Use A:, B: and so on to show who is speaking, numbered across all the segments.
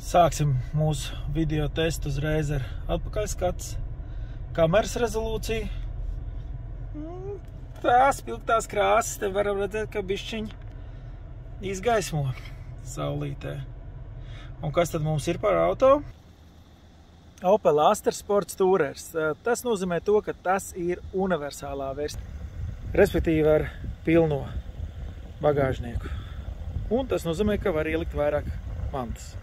A: Sāksim mūsu video testu uzreiz ar atpakaļskats. Kameras rezolūcija. Mm, Tās pilgtās krāsas, te varam redzēt, ka bišķiņi izgaismo saulītē. Un kas tad mums ir par auto? Opel Astra Sports Tourers. Tas nozīmē to, ka tas ir universālā versija. Respektīvi ar pilno bagāžnieku. Un tas nozīmē, ka var ielikt vairāk mantas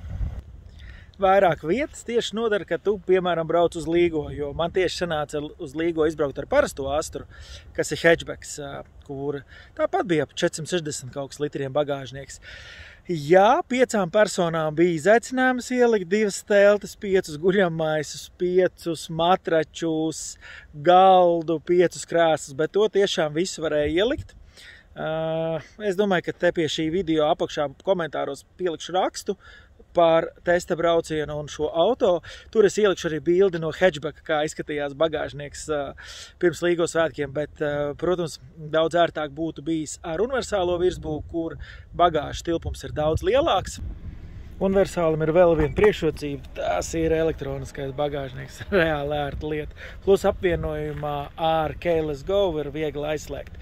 A: vairāk vietas tieši nodara, ka tu, piemēram, brauc uz Līgo. Jo man tieši sanāca uz Līgo izbraukt ar parasto astru, kas ir hatchbacks, kur tāpat bija ap 460 kaut kas litriem bagāžnieks. Jā, piecām personām bija izaicinājums ielikt divas teltis, piecus guļamaisus, piecus matračus, galdu, piecus krēslus, bet to tiešām visu varēja ielikt. Es domāju, ka te pie šī video apakšā komentāros pielikšu rakstu, par testa braucienu un šo auto. Tur es ielikšu arī bildi no hatchbacka, kā izskatījās bagāžnieks pirms Līgo svētkiem. Bet, protams, daudz ērtāk būtu bijis ar universālo virsbūku, kur bagāžas tilpums ir daudz lielāks. Universālam ir vēl viena priekšrocība. Tas ir elektroniskais bagāžnieks. Reāli ērta lieta. Plus apvienojumā ar Keyless Go ir viegli aizslēgt.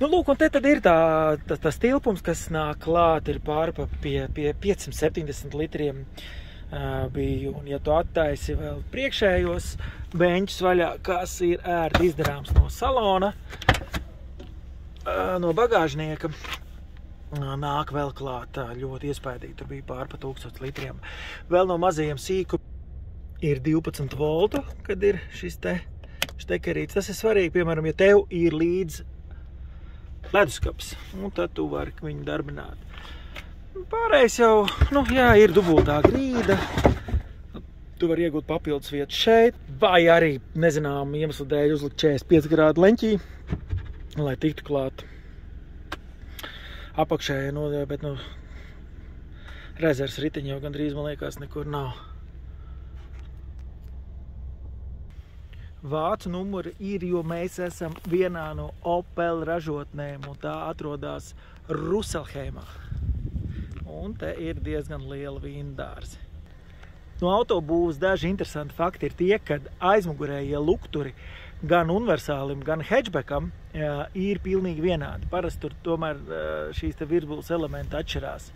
A: Nu, lūk, un te tad ir tā, tā, tas tilpums, kas nāk klāt, ir pārpa pie, pie 570 litriem. Bija, un ja tu attaisi vēl priekšējos beņķus vaļā, kas ir ērti izdarāms no salona, no bagāžnieka, nāk vēl klāt ļoti iespaidīgi. Tur bija pār pa 1000 litriem. Vēl no mazajiem sīku ir 12 voltu, kad ir šis te štekerīts. Tas ir svarīgi, piemēram, ja tev ir līdz leduskaps, un tad tu vari viņu darbināt. Pārējais jau, nu jā, ir dubultā grīda. Tu vari iegūt papildus vietu šeit, vai arī, nezinām, iemeslu dēļ uzlikt 45 grādu leņķī, lai tiktu klāt apakšējai nodeļai, bet nu, rezerves riteņi jau gandrīz, man liekas, nekur nav. Vācu numuri ir, jo mēs esam vienā no Opel ražotnēm, un tā atrodas Ruselheimā. Un te ir diezgan liela vīndārzi. No autobūvas daži interesanti fakti ir tie, ka aizmugurējie lukturi gan universālim, gan jā, ir pilnīgi vienādi. Parasti tur tomēr šīs virsbulas elementi atšķirās.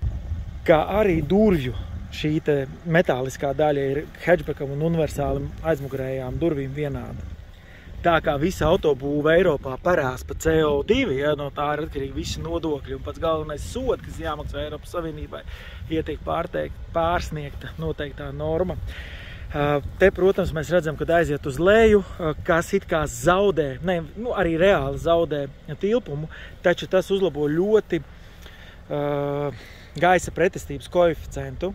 A: Kā arī durvju šī metāliskā daļa ir hatchbackam un universālim aizmugurējām durvīm vienāda. Tā kā visa autobūva Eiropā parās pa CO2, ja, no tā ir atkarīgi visi nodokļi un pats galvenais sod, kas jāmaksā Eiropas Savienībai, ietiek pārteikt, pārsniegta noteiktā norma. Te, protams, mēs redzam, kad aiziet uz leju, kas it kā zaudē, ne, nu, arī reāli zaudē tilpumu, taču tas uzlabo ļoti uh, gaisa pretestības koeficientu,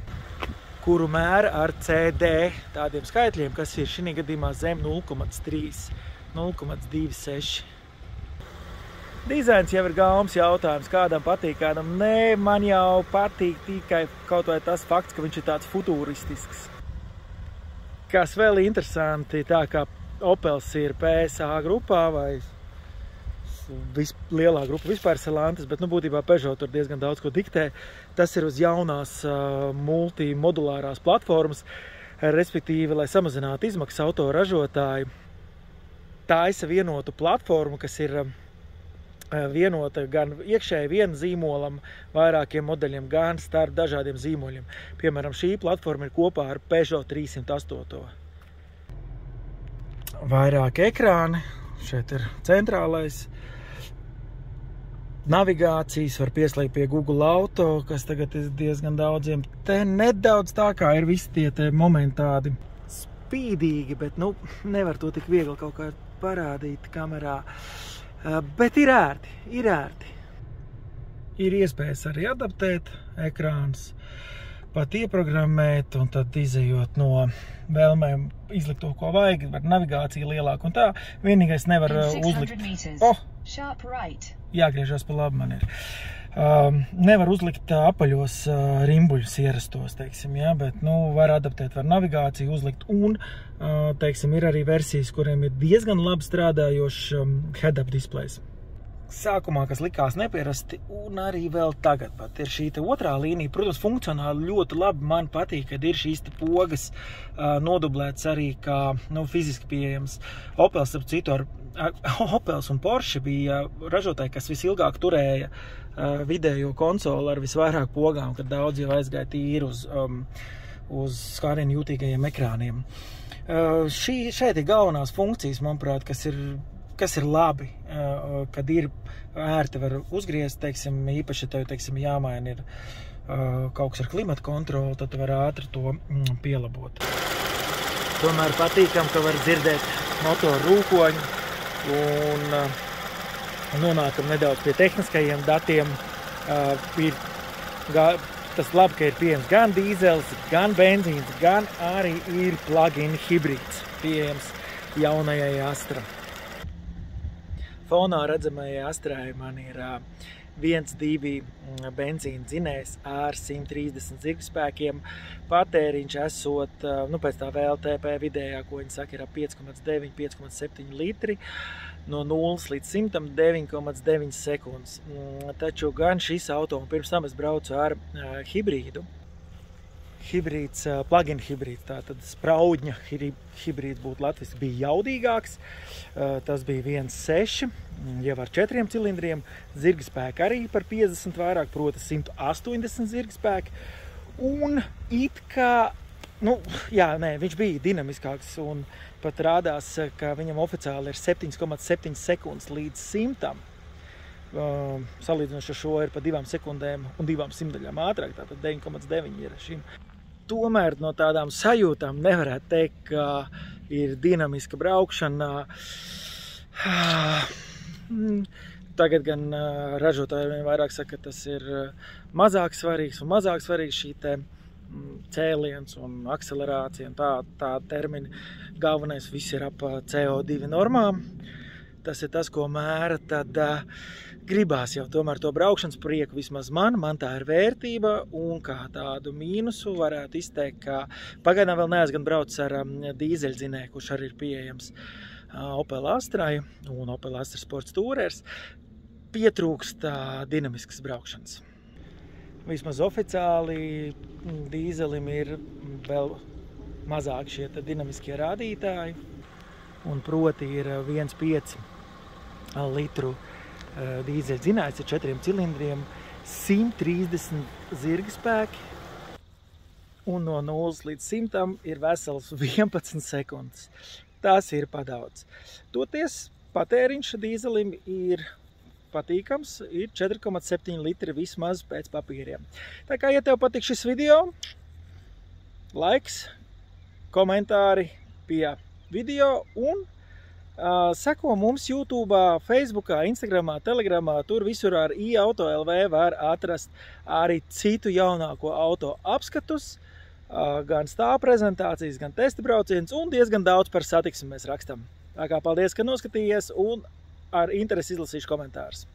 A: kuru mēra ar CD tādiem skaitļiem, kas ir šī gadījumā zem 0,3, 0,26. Dizains jau ir gaumas jautājums, kādam patīk, kādam nē, man jau patīk tikai kaut vai tas fakts, ka viņš ir tāds futuristisks. Kas vēl interesanti, tā kā Opels ir PSA grupā vai vis, lielā grupa vispār ir Salantas, bet nu, būtībā Peugeot tur diezgan daudz ko diktē. Tas ir uz jaunās uh, multimodulārās platformas, respektīvi, lai samazinātu izmaksas autoražotāji, taisa vienotu platformu, kas ir uh, vienota gan iekšēji viena zīmolam, vairākiem modeļiem, gan starp dažādiem zīmoļiem. Piemēram, šī platforma ir kopā ar Peugeot 308. Vairāk ekrāni, šeit ir centrālais. Navigācijas var pieslēgt pie Google Auto, kas tagad ir diezgan daudziem. Te nedaudz tā kā ir visi tie, tie momenti tādi spīdīgi, bet nu, nevar to tik viegli kaut kā parādīt kamerā. Uh, bet ir ērti, ir ērti. Ir iespējas arī adaptēt ekrāns, pat ieprogrammēt un tad izējot no vēlmēm izlikt to, ko vajag, var navigācija lielāka un tā. Vienīgais nevar uzlikt. Oh! Jāgriežas pa labi man ir. Nevar uzlikt apaļos rimbuļus ierastos, teiksim, ja, bet, nu, var adaptēt, var navigāciju uzlikt un, teiksim, ir arī versijas, kuriem ir diezgan labi strādājošs head-up displejs. Sākumā, kas likās neparasti, un arī vēl tagad pat ir šī otrā līnija. Protams, funkcionāli ļoti labi man patīk, kad ir šīs pogas nodublētas arī kā nu, fiziski pieejams. Opels, ap citu, ar, Opels un Porsche bija ražotāji, kas visilgāk turēja video konsoli ar visvairāk pogām, kad daudz jau aizgāja tīri uz, um, uz skārienu jūtīgajiem ekrāniem. Uh, šī, šeit ir galvenās funkcijas, manuprāt, kas ir kas ir labi, uh, kad ir ērti var uzgriezt, teiksim, īpaši tev, teiksim, jāmaina ir kaut kas ar klimata kontroli, tad tu var ātri to mm, pielabot. Tomēr patīkam, ka var dzirdēt motoru rūkoņu un uh, nonākam nedaudz pie tehniskajiem datiem. Ir tas labi, ka ir pieejams gan dīzels, gan benzīns, gan arī ir plug-in hibrīds pieejams jaunajai Astra. Fonā redzamajai Astrai man ir uh, 1,2 benzīna dzinējs ar 130 zirgspēkiem. Patēriņš esot, nu, pēc tā VLTP vidējā, ko viņi saka, ir ap 5,9, 5,7 litri. No 0 līdz 100 9,9 sekundes. Taču gan šis auto, un pirms tam es braucu ar hibrīdu, hibrīds, plug-in hibrīds, tātad spraudņa hibrīds būtu Latvijas, bija jaudīgāks. Tas bija 1.6, jau ar 4 cilindriem, zirga spēka arī par 50 vairāk, proti 180 zirga spēki. Un it kā, nu, jā, nē, viņš bija dinamiskāks un pat rādās, ka viņam oficiāli ir 7,7 sekundes līdz 100. Uh, salīdzinoši ar šo ir pa divām sekundēm un divām simtaļām ātrāk. Tātad 9,9 ir šim tomēr no tādām sajūtām nevarētu teikt, ka ir dinamiska braukšana. Tagad gan ražotāji vairāk saka, ka tas ir mazāk svarīgs un mazāk svarīgs šī te cēliens un akcelerācija un tā, tā termini. Galvenais viss ir ap CO2 normām. Tas ir tas, ko mēra tad uh, gribās jau tomēr to braukšanas prieku vismaz man, man tā ir vērtība, un kā tādu mīnusu varētu izteikt, ka pagaidām vēl neesmu braucis ar um, dīzeļdzinēju, kurš arī ir pieejams uh, Opel Astrai un Opel Astra Sports Tourers, pietrūkst uh, dinamiskas braukšanas. Vismaz oficiāli dīzelim ir vēl mazāk šie dinamiskie rādītāji, un proti ir 1,5 litru Eh, dīzeļa dzinējs ar četriem cilindriem, 130 zirga spēki, un no 0 līdz 100 ir vesels 11 sekundes. Tas ir padaudz. Toties patēriņš dīzelim ir patīkams, ir 4,7 litri vismaz pēc papīriem. Tā kā, ja tev patīk šis video, laiks, komentāri pie video un Seko mums YouTube, Facebook, Instagram, Telegram. Tur visur ar iAuto.lv var atrast arī citu jaunāko auto apskatus, gan stāv prezentācijas, gan testa brauciens un diezgan daudz par satiksmi mēs rakstam. Tā kā paldies, ka noskatījies un ar interesi izlasīšu komentārus.